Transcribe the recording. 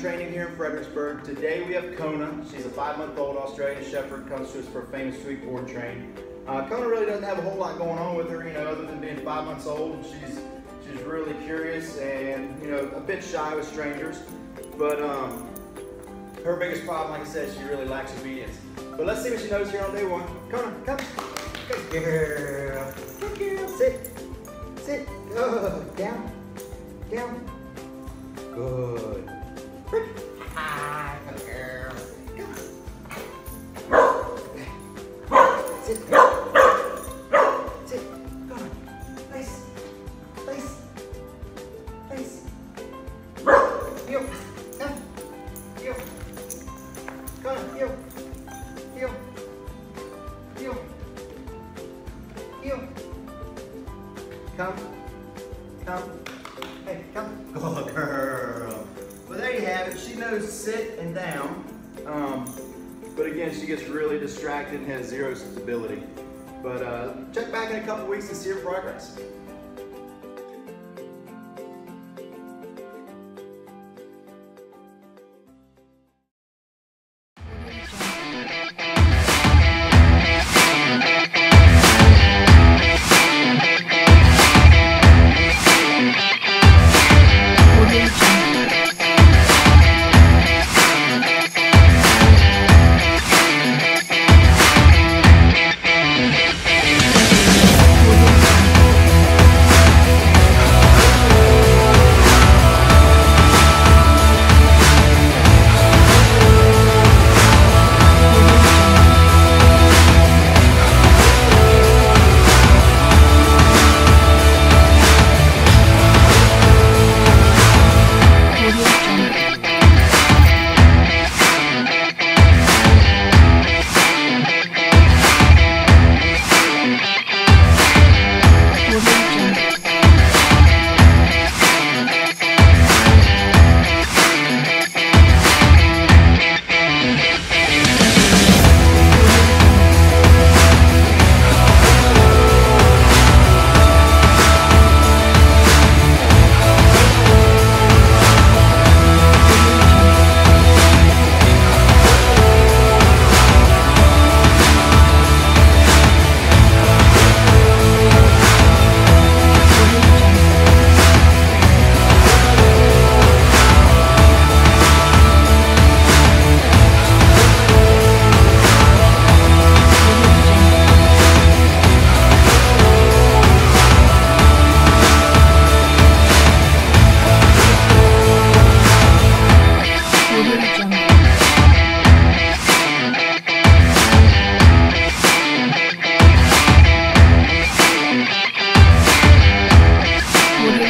Training here in Fredericksburg. Today we have Kona. She's a five-month-old Australian Shepherd. Comes to us for a famous street board train. Uh, Kona really doesn't have a whole lot going on with her, you know, other than being five months old. She's she's really curious and you know a bit shy with strangers. But um, her biggest problem, like I said, she really lacks obedience. But let's see what she knows here on day one. Kona, come. Good girl. Good girl. Sit. Sit. Good. Down. Down. Good. Come. Come. Hey, come. Good girl. Well, there you have it. She knows sit and down. Um, but again, she gets really distracted and has zero stability. But uh, check back in a couple weeks and see her progress.